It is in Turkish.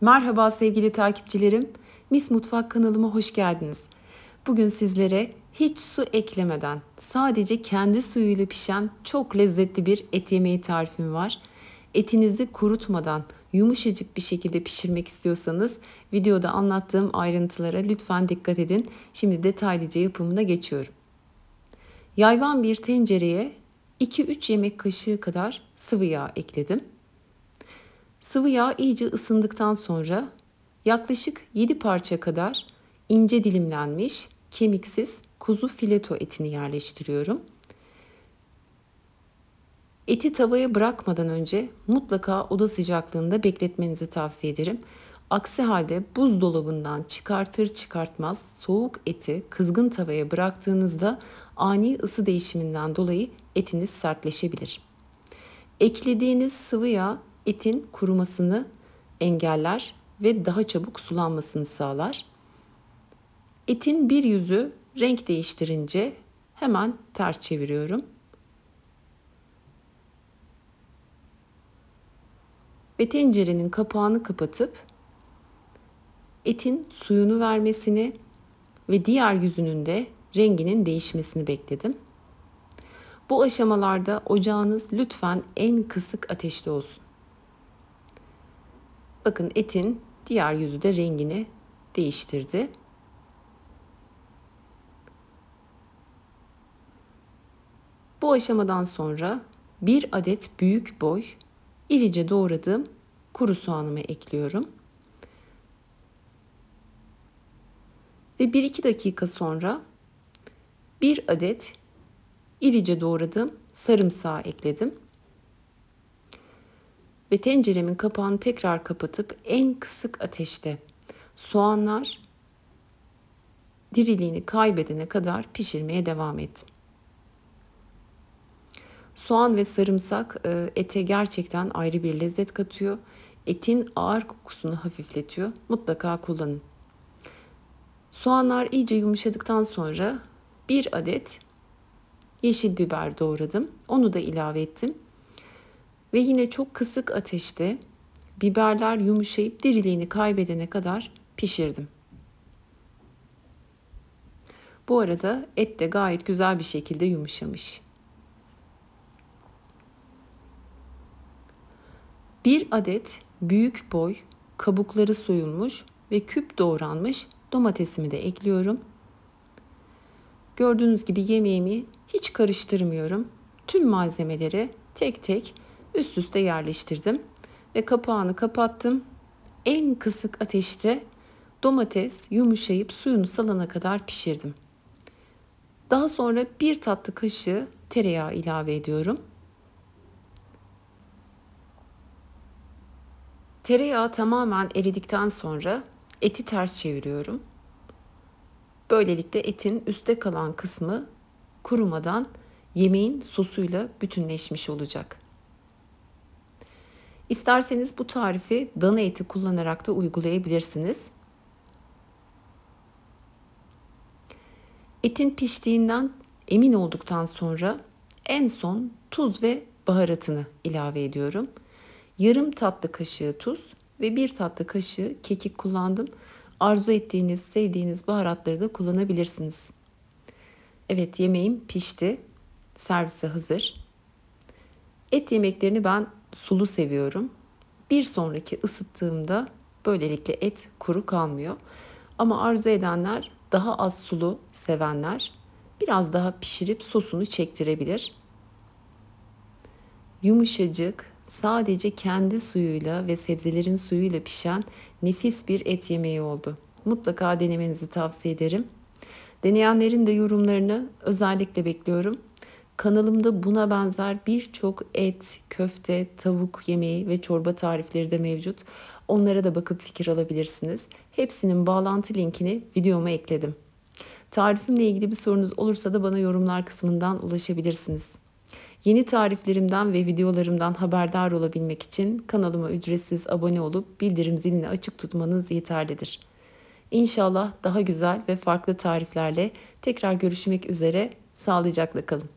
Merhaba sevgili takipçilerim. Mis Mutfak kanalıma hoş geldiniz. Bugün sizlere hiç su eklemeden sadece kendi suyuyla pişen çok lezzetli bir et yemeği tarifim var. Etinizi kurutmadan yumuşacık bir şekilde pişirmek istiyorsanız videoda anlattığım ayrıntılara lütfen dikkat edin. Şimdi detaylıca yapımına geçiyorum. Yayvan bir tencereye 2-3 yemek kaşığı kadar sıvı yağ ekledim. Sıvı yağ iyice ısındıktan sonra yaklaşık 7 parça kadar ince dilimlenmiş kemiksiz kuzu fileto etini yerleştiriyorum. Eti tavaya bırakmadan önce mutlaka oda sıcaklığında bekletmenizi tavsiye ederim. Aksi halde buzdolabından çıkartır çıkartmaz soğuk eti kızgın tavaya bıraktığınızda ani ısı değişiminden dolayı etiniz sertleşebilir. Eklediğiniz sıvı yağ etin kurumasını engeller ve daha çabuk sulanmasını sağlar. Etin bir yüzü renk değiştirince hemen ters çeviriyorum. Ve tencerenin kapağını kapatıp etin suyunu vermesini ve diğer yüzünün de renginin değişmesini bekledim. Bu aşamalarda ocağınız lütfen en kısık ateşte olsun. Bakın etin diğer yüzü de rengini değiştirdi. Bu aşamadan sonra bir adet büyük boy irice doğradığım kuru soğanımı ekliyorum. Ve 1-2 dakika sonra bir adet irice doğradığım sarımsağı ekledim. Ve tenceremin kapağını tekrar kapatıp en kısık ateşte soğanlar diriliğini kaybedene kadar pişirmeye devam ettim. Soğan ve sarımsak e, ete gerçekten ayrı bir lezzet katıyor. Etin ağır kokusunu hafifletiyor. Mutlaka kullanın. Soğanlar iyice yumuşadıktan sonra bir adet yeşil biber doğradım. Onu da ilave ettim. Ve yine çok kısık ateşte biberler yumuşayıp diriliğini kaybedene kadar pişirdim. Bu arada et de gayet güzel bir şekilde yumuşamış. Bir adet büyük boy kabukları soyulmuş ve küp doğranmış domatesimi de ekliyorum. Gördüğünüz gibi yemeğimi hiç karıştırmıyorum. Tüm malzemeleri tek tek üst üste yerleştirdim ve kapağını kapattım. En kısık ateşte domates yumuşayıp suyunu salana kadar pişirdim. Daha sonra bir tatlı kaşığı tereyağı ilave ediyorum. Tereyağı tamamen eridikten sonra eti ters çeviriyorum. Böylelikle etin üstte kalan kısmı kurumadan yemeğin sosuyla bütünleşmiş olacak. İsterseniz bu tarifi dana eti kullanarak da uygulayabilirsiniz. Etin piştiğinden emin olduktan sonra en son tuz ve baharatını ilave ediyorum. Yarım tatlı kaşığı tuz ve bir tatlı kaşığı kekik kullandım. Arzu ettiğiniz, sevdiğiniz baharatları da kullanabilirsiniz. Evet yemeğim pişti. Servise hazır. Et yemeklerini ben sulu seviyorum. Bir sonraki ısıttığımda böylelikle et kuru kalmıyor. Ama arzu edenler daha az sulu sevenler biraz daha pişirip sosunu çektirebilir. Yumuşacık, sadece kendi suyuyla ve sebzelerin suyuyla pişen nefis bir et yemeği oldu. Mutlaka denemenizi tavsiye ederim. Deneyenlerin de yorumlarını özellikle bekliyorum. Kanalımda buna benzer birçok et, köfte, tavuk yemeği ve çorba tarifleri de mevcut. Onlara da bakıp fikir alabilirsiniz. Hepsinin bağlantı linkini videoma ekledim. Tarifimle ilgili bir sorunuz olursa da bana yorumlar kısmından ulaşabilirsiniz. Yeni tariflerimden ve videolarımdan haberdar olabilmek için kanalıma ücretsiz abone olup bildirim zilini açık tutmanız yeterlidir. İnşallah daha güzel ve farklı tariflerle tekrar görüşmek üzere. Sağlıcakla kalın.